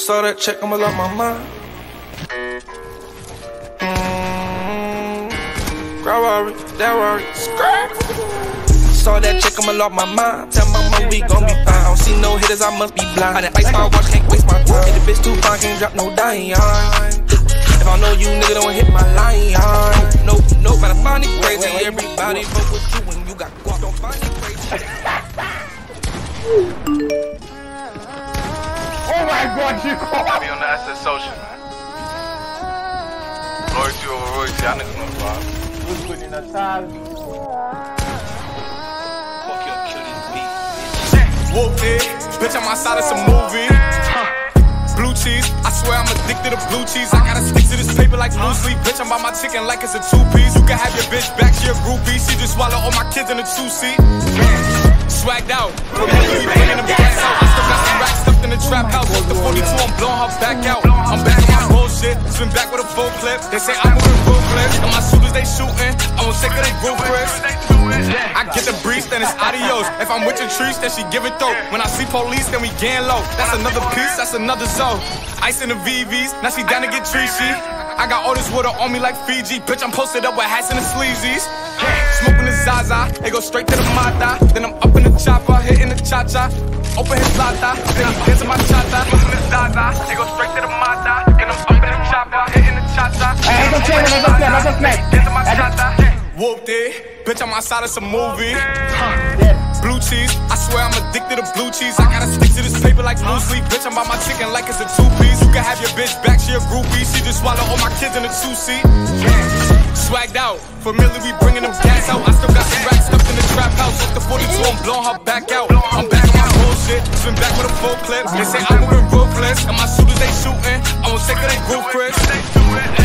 Saw that check, I'ma lock my mind. Mm, Robbery, that worry, Saw that check, I'ma lock my mind. Tell my mom we gon' be fine. I don't see no hitters, I must be blind. I done ice my watch, can't waste my time. And the bitch too fine, can't drop no dime. If I know you, nigga, don't hit my line. Nope, nope, gotta find it crazy. Everybody fuck with you when you got guap, don't find it crazy. My god, you I be on the asset social, man. Loyalty over royalty, y'all niggas know the vibe. Who's putting a tag? Fuck your killing beat. Whooped eh, it, bitch, I'm outside of some movie. Blue cheese, I swear I'm addicted to blue cheese. I gotta stick to this paper like blue sleep. Bitch, I'm by my chicken like it's a two piece. You can have your bitch back, she a groupie. She just swallow all my kids in a two seat. Swagged out, the 42, I'm blowing her back out. I'm back on my bullshit, spin back with a full clip. They say I'm moving ruthless, and my shooters they shooting. I won't take of they Chris. I get the breeze, then it's adios. If I'm with your trees, then she giving throat. When I see police, then we gang low. That's another piece, that's another zone. Ice in the VVs, now she down to get treachy. I got all this water on me like Fiji. Bitch, I'm posted up with hats and the sleazies. Smoking the Zaza, they go straight to the Mata. Then I'm up in the chopper, hitting the cha cha. Open his lata, then he dancing my cha cha. Hey, I don't care, I don't care, I don't care. Dancing my cha cha. Whooped it, bitch, I'm outside of some movie. Blue cheese, I swear I'm addicted to blue cheese. I gotta stick to this paper like blue sleep. Bitch, I'm by my chicken like it's a two piece. You can have your bitch back, she a groupie. She just swallow all my kids in a two seat. Swagged out, familiar, we bringing them gas out. I still got some racks stuffed in the trap house. Off the 42, I'm blowing her back out. I'm back on my bullshit, swim back with a full clip. They say I'm moving ruthless, and my shooters they shooting. I won't take of they group, Chris.